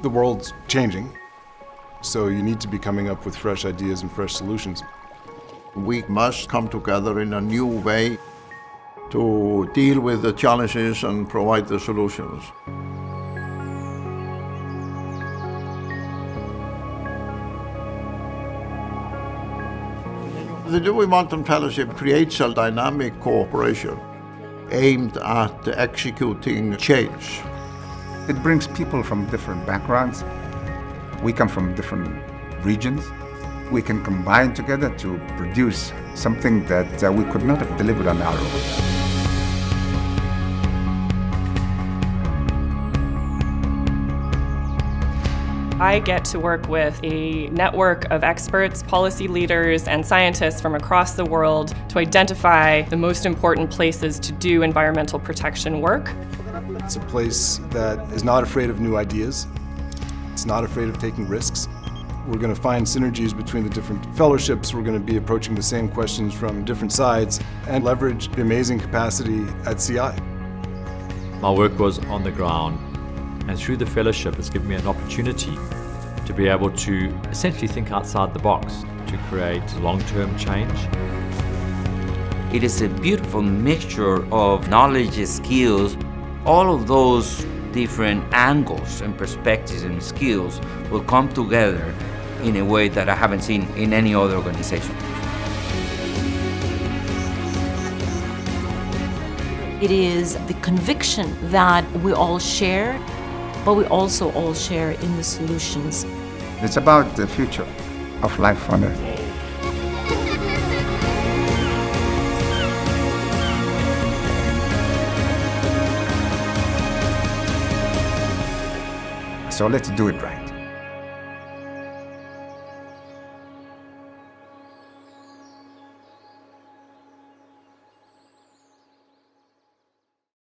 The world's changing, so you need to be coming up with fresh ideas and fresh solutions. We must come together in a new way to deal with the challenges and provide the solutions. The Lui Walton Fellowship creates a dynamic cooperation aimed at executing change. It brings people from different backgrounds. We come from different regions. We can combine together to produce something that uh, we could not have delivered on our own. I get to work with a network of experts, policy leaders, and scientists from across the world to identify the most important places to do environmental protection work. It's a place that is not afraid of new ideas. It's not afraid of taking risks. We're going to find synergies between the different fellowships. We're going to be approaching the same questions from different sides and leverage the amazing capacity at CI. My work was on the ground and through the fellowship, it's given me an opportunity to be able to essentially think outside the box to create long term change. It is a beautiful mixture of knowledge, skills, all of those different angles and perspectives and skills will come together in a way that I haven't seen in any other organization. It is the conviction that we all share but we also all share in the solutions. It's about the future of life on Earth. So let's do it right.